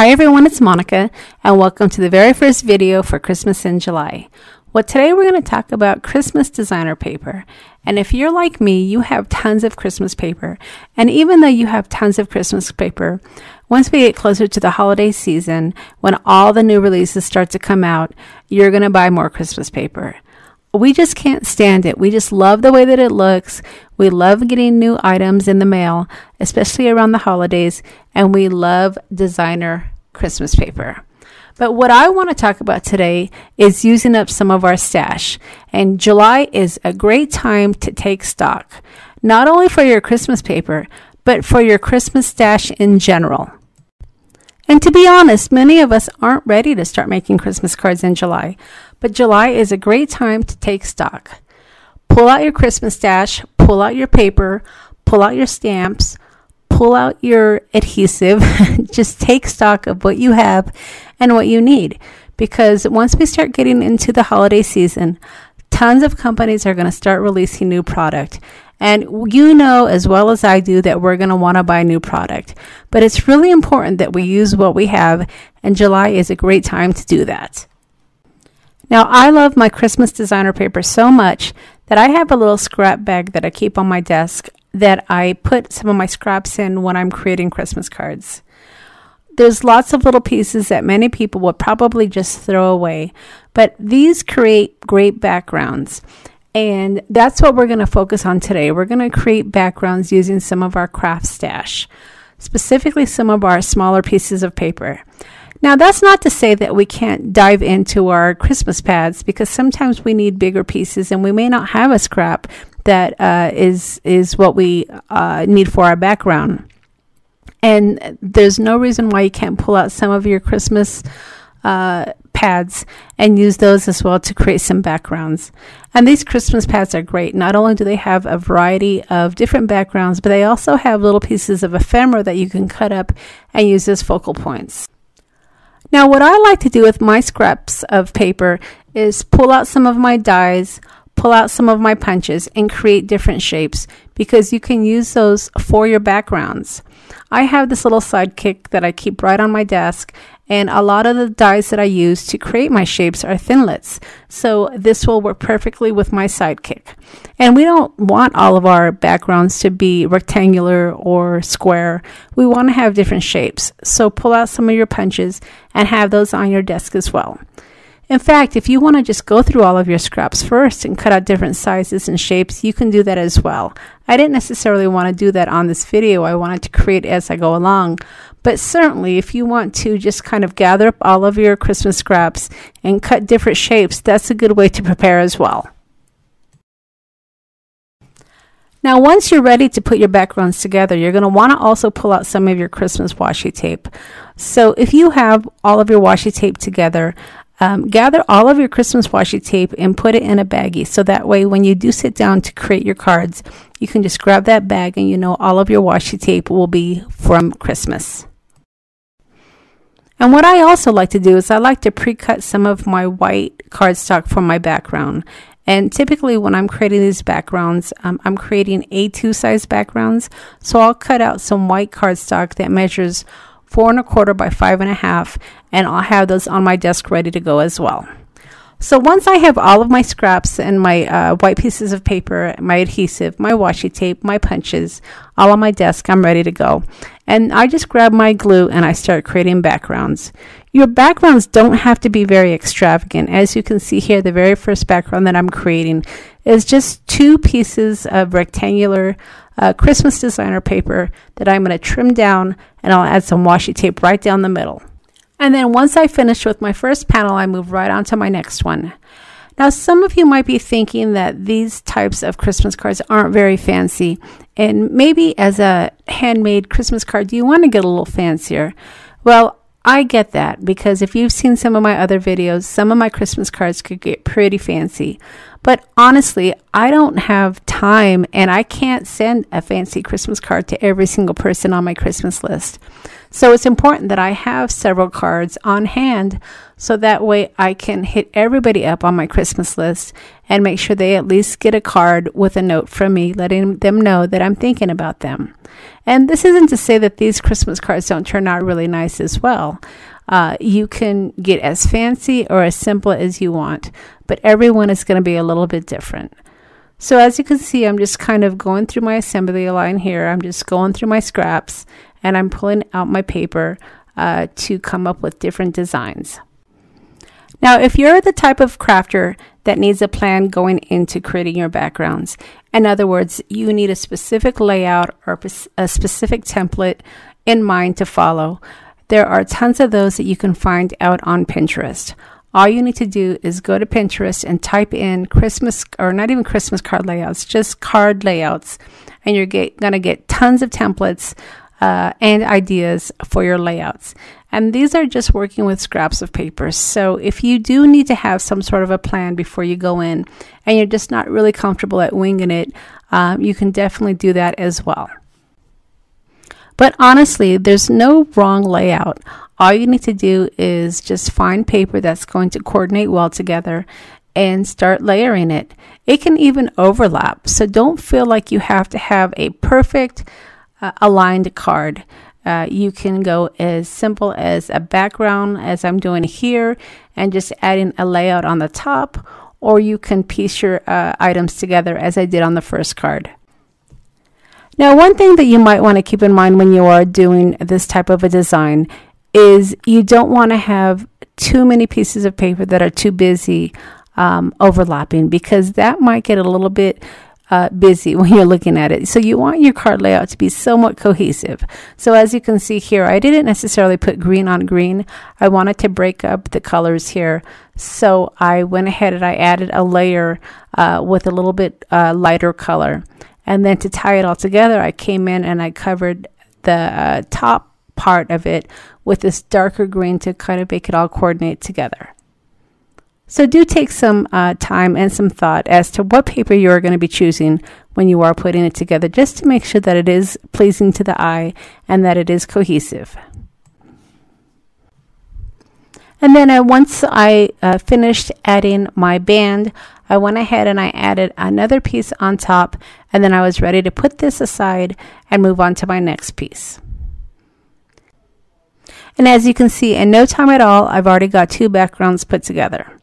Hi everyone, it's Monica, and welcome to the very first video for Christmas in July. Well, today we're going to talk about Christmas designer paper. And if you're like me, you have tons of Christmas paper. And even though you have tons of Christmas paper, once we get closer to the holiday season, when all the new releases start to come out, you're going to buy more Christmas paper we just can't stand it. We just love the way that it looks. We love getting new items in the mail, especially around the holidays, and we love designer Christmas paper. But what I want to talk about today is using up some of our stash. And July is a great time to take stock, not only for your Christmas paper, but for your Christmas stash in general. And to be honest, many of us aren't ready to start making Christmas cards in July, but July is a great time to take stock. Pull out your Christmas stash, pull out your paper, pull out your stamps, pull out your adhesive. Just take stock of what you have and what you need. Because once we start getting into the holiday season, tons of companies are going to start releasing new product. And you know as well as I do that we're going to want to buy new product. But it's really important that we use what we have, and July is a great time to do that. Now, I love my Christmas designer paper so much that I have a little scrap bag that I keep on my desk that I put some of my scraps in when I'm creating Christmas cards. There's lots of little pieces that many people would probably just throw away, but these create great backgrounds. And that's what we're going to focus on today. We're going to create backgrounds using some of our craft stash, specifically some of our smaller pieces of paper. Now, that's not to say that we can't dive into our Christmas pads because sometimes we need bigger pieces and we may not have a scrap that uh, is is what we uh, need for our background. And there's no reason why you can't pull out some of your Christmas uh, pads and use those as well to create some backgrounds. And these Christmas pads are great. Not only do they have a variety of different backgrounds, but they also have little pieces of ephemera that you can cut up and use as focal points. Now, what I like to do with my scraps of paper is pull out some of my dies, pull out some of my punches, and create different shapes because you can use those for your backgrounds. I have this little sidekick that I keep right on my desk, and a lot of the dies that I use to create my shapes are thinlits. So this will work perfectly with my sidekick. And we don't want all of our backgrounds to be rectangular or square. We want to have different shapes. So pull out some of your punches and have those on your desk as well. In fact, if you want to just go through all of your scraps first and cut out different sizes and shapes, you can do that as well. I didn't necessarily want to do that on this video. I wanted to create as I go along. But certainly, if you want to just kind of gather up all of your Christmas scraps and cut different shapes, that's a good way to prepare as well. Now, once you're ready to put your backgrounds together, you're going to want to also pull out some of your Christmas washi tape. So if you have all of your washi tape together, um, gather all of your Christmas washi tape and put it in a baggie. So that way, when you do sit down to create your cards, you can just grab that bag and you know all of your washi tape will be from Christmas. And what I also like to do is I like to pre-cut some of my white cardstock for my background. And typically when I'm creating these backgrounds, um, I'm creating A2 size backgrounds. So I'll cut out some white cardstock that measures four and a quarter by five and a half, and I'll have those on my desk ready to go as well. So once I have all of my scraps and my uh, white pieces of paper, my adhesive, my washi tape, my punches, all on my desk, I'm ready to go. And I just grab my glue and I start creating backgrounds. Your backgrounds don't have to be very extravagant. As you can see here, the very first background that I'm creating is just two pieces of rectangular uh, Christmas designer paper that I'm going to trim down and I'll add some washi tape right down the middle. And then once I finish with my first panel, I move right on to my next one. Now, some of you might be thinking that these types of Christmas cards aren't very fancy, and maybe as a handmade Christmas card, do you want to get a little fancier. Well, I get that because if you've seen some of my other videos, some of my Christmas cards could get pretty fancy. But honestly, I don't have time and I can't send a fancy Christmas card to every single person on my Christmas list. So it's important that I have several cards on hand so that way I can hit everybody up on my Christmas list and make sure they at least get a card with a note from me letting them know that I'm thinking about them. And this isn't to say that these Christmas cards don't turn out really nice as well. Uh, you can get as fancy or as simple as you want, but everyone is going to be a little bit different. So as you can see, I'm just kind of going through my assembly line here. I'm just going through my scraps and I'm pulling out my paper uh, to come up with different designs. Now, if you're the type of crafter that needs a plan going into creating your backgrounds, in other words, you need a specific layout or a specific template in mind to follow, there are tons of those that you can find out on Pinterest. All you need to do is go to Pinterest and type in Christmas, or not even Christmas card layouts, just card layouts, and you're going to get tons of templates uh, and ideas for your layouts. And these are just working with scraps of paper. So if you do need to have some sort of a plan before you go in and you're just not really comfortable at winging it, um, you can definitely do that as well. But honestly, there's no wrong layout. All you need to do is just find paper that's going to coordinate well together and start layering it. It can even overlap. So don't feel like you have to have a perfect uh, aligned card. Uh, you can go as simple as a background as I'm doing here and just adding a layout on the top or you can piece your uh, items together as I did on the first card. Now one thing that you might want to keep in mind when you are doing this type of a design is you don't want to have too many pieces of paper that are too busy um, overlapping because that might get a little bit uh, busy when you're looking at it. So you want your card layout to be somewhat cohesive. So as you can see here, I didn't necessarily put green on green. I wanted to break up the colors here. So I went ahead and I added a layer uh, with a little bit uh, lighter color. And then to tie it all together, I came in and I covered the uh, top part of it with this darker green to kind of make it all coordinate together. So do take some uh, time and some thought as to what paper you are going to be choosing when you are putting it together, just to make sure that it is pleasing to the eye and that it is cohesive. And then uh, once I uh, finished adding my band, I went ahead and I added another piece on top, and then I was ready to put this aside and move on to my next piece. And as you can see, in no time at all, I've already got two backgrounds put together.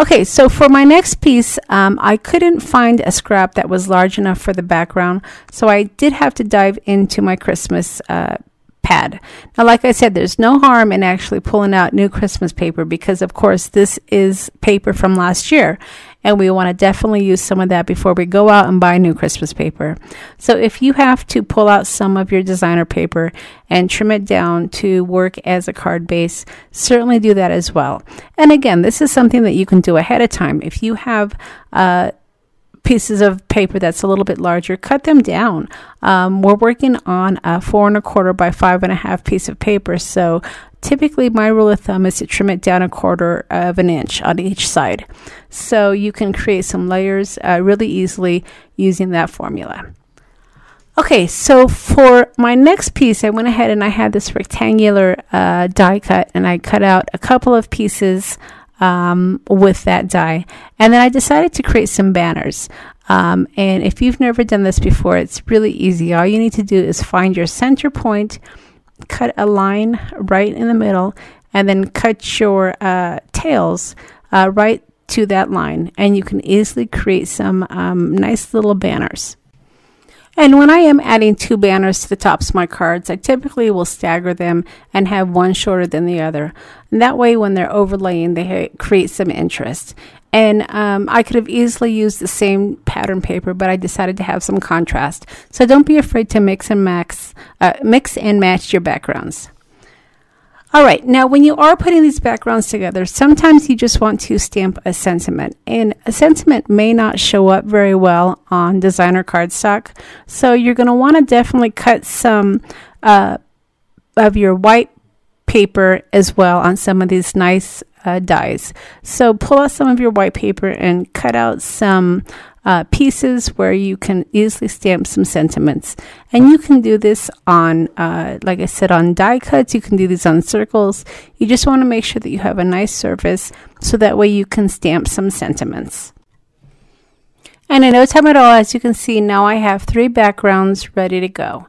Okay, so for my next piece, um, I couldn't find a scrap that was large enough for the background, so I did have to dive into my Christmas uh, pad. Now, like I said, there's no harm in actually pulling out new Christmas paper because, of course, this is paper from last year and we want to definitely use some of that before we go out and buy new Christmas paper. So if you have to pull out some of your designer paper and trim it down to work as a card base, certainly do that as well. And again, this is something that you can do ahead of time. If you have uh, pieces of paper that's a little bit larger, cut them down. Um, we're working on a four and a quarter by five and a half piece of paper, so typically my rule of thumb is to trim it down a quarter of an inch on each side. So you can create some layers uh, really easily using that formula. Okay, so for my next piece, I went ahead and I had this rectangular uh, die cut and I cut out a couple of pieces um, with that die. And then I decided to create some banners. Um, and if you've never done this before, it's really easy. All you need to do is find your center point, cut a line right in the middle, and then cut your uh, tails uh, right to that line. And you can easily create some um, nice little banners. And when I am adding two banners to the tops of my cards, I typically will stagger them and have one shorter than the other. And that way, when they're overlaying, they create some interest. And um, I could have easily used the same pattern paper, but I decided to have some contrast. So don't be afraid to mix and max, uh, mix and match your backgrounds. All right, now when you are putting these backgrounds together, sometimes you just want to stamp a sentiment, and a sentiment may not show up very well on designer cardstock. So you're going to want to definitely cut some uh, of your white paper as well on some of these nice uh, dies. So pull out some of your white paper and cut out some uh, pieces where you can easily stamp some sentiments. And you can do this on, uh, like I said, on die cuts. You can do these on circles. You just want to make sure that you have a nice surface so that way you can stamp some sentiments. And in no time at all, as you can see, now I have three backgrounds ready to go.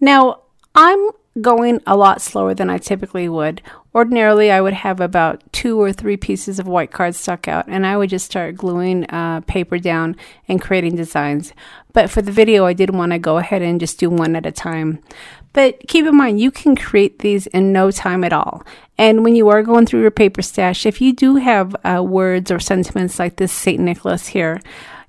Now, I'm going a lot slower than I typically would. Ordinarily, I would have about two or three pieces of white card stuck out, and I would just start gluing uh, paper down and creating designs. But for the video, I did want to go ahead and just do one at a time. But keep in mind, you can create these in no time at all. And when you are going through your paper stash, if you do have uh, words or sentiments like this St. Nicholas here,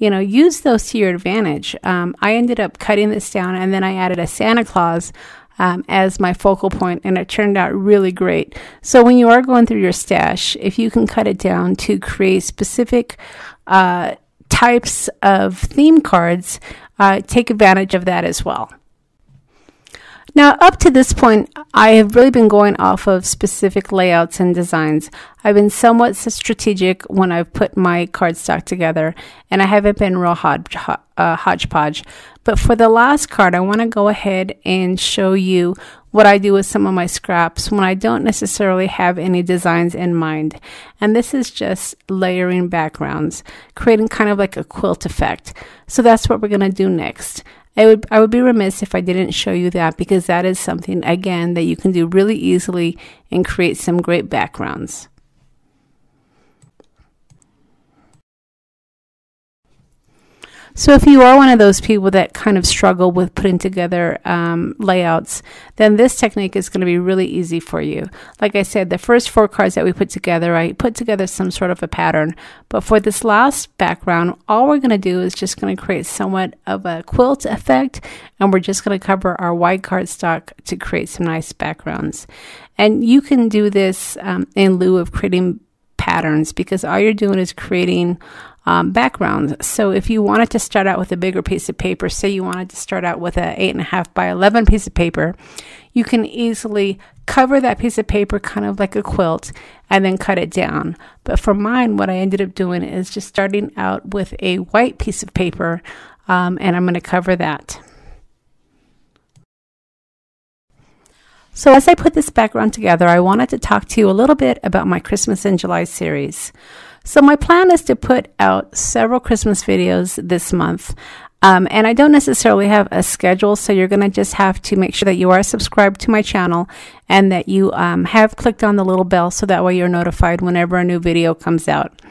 you know, use those to your advantage. Um, I ended up cutting this down and then I added a Santa Claus um, as my focal point, and it turned out really great. So when you are going through your stash, if you can cut it down to create specific uh, types of theme cards, uh, take advantage of that as well. Now, up to this point, I have really been going off of specific layouts and designs. I've been somewhat strategic when I've put my cardstock together, and I haven't been real uh, hodgepodge. But for the last card, I want to go ahead and show you what I do with some of my scraps when I don't necessarily have any designs in mind. And this is just layering backgrounds, creating kind of like a quilt effect. So that's what we're going to do next. I would I would be remiss if I didn't show you that because that is something again that you can do really easily and create some great backgrounds. So if you are one of those people that kind of struggle with putting together um, layouts, then this technique is going to be really easy for you. Like I said, the first four cards that we put together, I put together some sort of a pattern. But for this last background, all we're going to do is just going to create somewhat of a quilt effect, and we're just going to cover our white cardstock to create some nice backgrounds. And you can do this um, in lieu of creating patterns because all you're doing is creating um, backgrounds. So if you wanted to start out with a bigger piece of paper, say you wanted to start out with a eight and a half by 11 piece of paper, you can easily cover that piece of paper kind of like a quilt and then cut it down. But for mine, what I ended up doing is just starting out with a white piece of paper um, and I'm going to cover that. So as I put this background together, I wanted to talk to you a little bit about my Christmas in July series. So my plan is to put out several Christmas videos this month. Um, and I don't necessarily have a schedule, so you're going to just have to make sure that you are subscribed to my channel and that you um, have clicked on the little bell so that way you're notified whenever a new video comes out.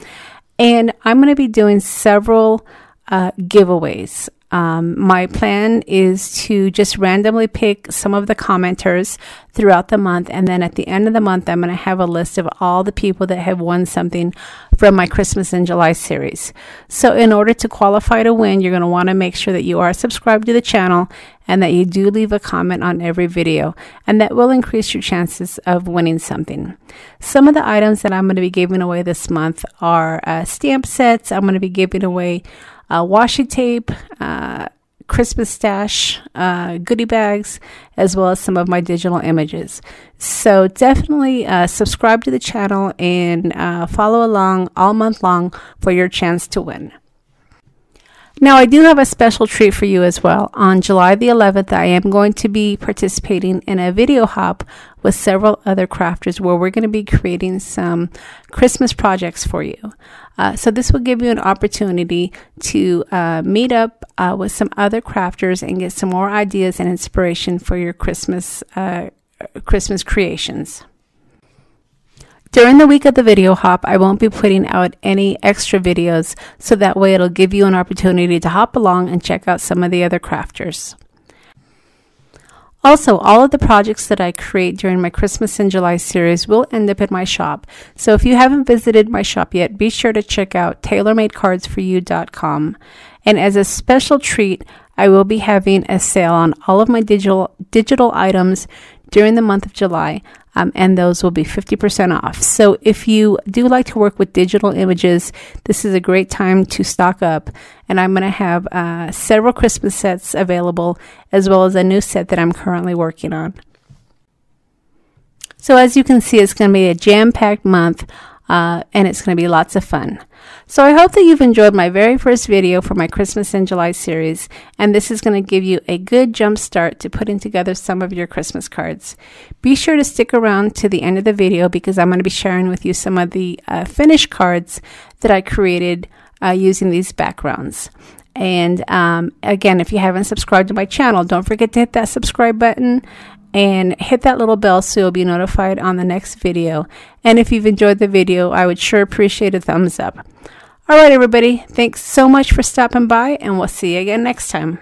And I'm going to be doing several uh, giveaways. Um, my plan is to just randomly pick some of the commenters throughout the month, and then at the end of the month, I'm going to have a list of all the people that have won something from my Christmas in July series. So, in order to qualify to win, you're going to want to make sure that you are subscribed to the channel and that you do leave a comment on every video, and that will increase your chances of winning something. Some of the items that I'm going to be giving away this month are uh, stamp sets. I'm going to be giving away uh, washi tape, uh, Christmas stash, uh, goodie bags, as well as some of my digital images. So definitely uh, subscribe to the channel and uh, follow along all month long for your chance to win. Now, I do have a special treat for you as well. On July the 11th, I am going to be participating in a video hop with several other crafters where we're going to be creating some Christmas projects for you. Uh, so, this will give you an opportunity to uh, meet up uh, with some other crafters and get some more ideas and inspiration for your Christmas uh, Christmas creations. During the week of the video hop, I won't be putting out any extra videos, so that way it'll give you an opportunity to hop along and check out some of the other crafters. Also, all of the projects that I create during my Christmas in July series will end up in my shop. So if you haven't visited my shop yet, be sure to check out taylormadecards4u.com. And as a special treat, I will be having a sale on all of my digital digital items during the month of July um, and those will be 50% off. So if you do like to work with digital images, this is a great time to stock up. And I'm going to have uh, several Christmas sets available, as well as a new set that I'm currently working on. So as you can see, it's going to be a jam-packed month. Uh, and it's going to be lots of fun. So I hope that you've enjoyed my very first video for my Christmas in July series, and this is going to give you a good jump start to putting together some of your Christmas cards. Be sure to stick around to the end of the video because I'm going to be sharing with you some of the uh, finished cards that I created uh, using these backgrounds. And um, again, if you haven't subscribed to my channel, don't forget to hit that subscribe button and hit that little bell so you'll be notified on the next video. And if you've enjoyed the video, I would sure appreciate a thumbs up. All right, everybody. Thanks so much for stopping by, and we'll see you again next time.